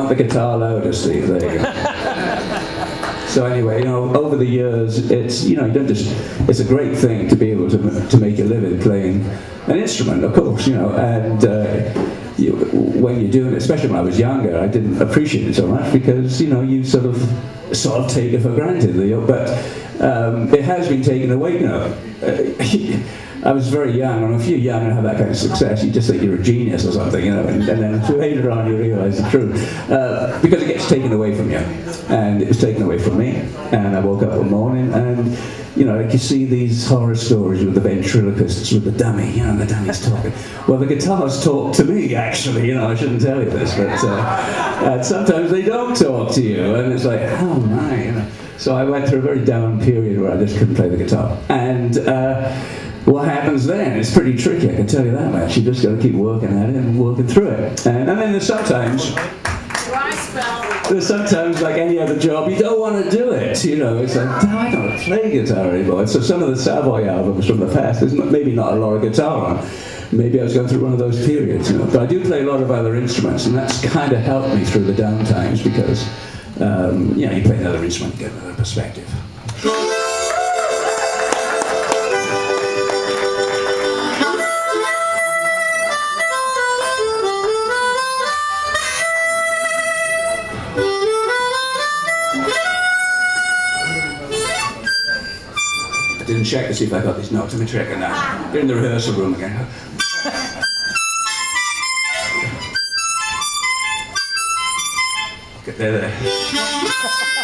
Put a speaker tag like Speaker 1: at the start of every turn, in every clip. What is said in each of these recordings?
Speaker 1: want the guitar louder, Steve. There you go. so anyway, you know, over the years, it's you know, you don't just. It's a great thing to be able to to make a living playing an instrument, of course, you know, and. Uh, you, when you're doing it, especially when I was younger, I didn't appreciate it so much because you know you sort of sort of take it for granted. But um, it has been taken away now. Uh, I was very young, and if you're young and have that kind of success, you just think you're a genius or something, you know, and, and then later on you realise the truth. Uh, because it gets taken away from you. And it was taken away from me. And I woke up one morning and, you know, like you see these horror stories with the ventriloquists, with the dummy, you know, the dummy's talking. Well, the guitars talk to me, actually, you know, I shouldn't tell you this, but uh, sometimes they don't talk to you. And it's like, oh know. So I went through a very down period where I just couldn't play the guitar. And, uh, what happens then? It's pretty tricky, I can tell you that much. You just got to keep working at it and working through it. And, and then there's sometimes, there's sometimes like any other job, you don't want to do it. You know, it's like, I don't want to play guitar anymore. So some of the Savoy albums from the past, there's maybe not a lot of guitar on. Maybe I was going through one of those periods, you know. But I do play a lot of other instruments, and that's kind of helped me through the down times because, um, you know, you play another instrument, get another perspective. I didn't check to see if I got these notes. Let me check it now. Get in the rehearsal room again. Okay, there,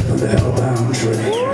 Speaker 1: take a trip